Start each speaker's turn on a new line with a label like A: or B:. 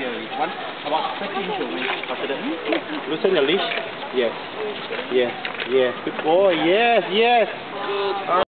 A: here. One about 30 inches away. After that,
B: Loosen the leash. Yes. Yes. Yes. Good boy. Yes. Yes.